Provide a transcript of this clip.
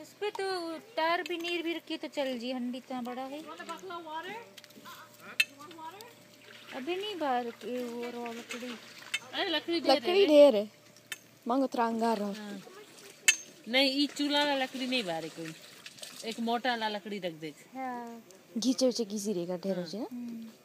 उस पे तो तार भी नीर भी रखी तो चल जी हंडी इतना बड़ा है। अभी नहीं बाहर के वो रो लकड़ी। अरे लकड़ी दे लकड़ी ढेर है। मांगो त्रांगार रहो हाँ। नहीं ई चूल्हा वाला लकड़ी नहीं बाहर कोई। एक मोटा वाला लकड़ी रख दे। हाँ। घीचे उचे घीसी रेगा ढेर हो। हाँ। जाए। हम्म।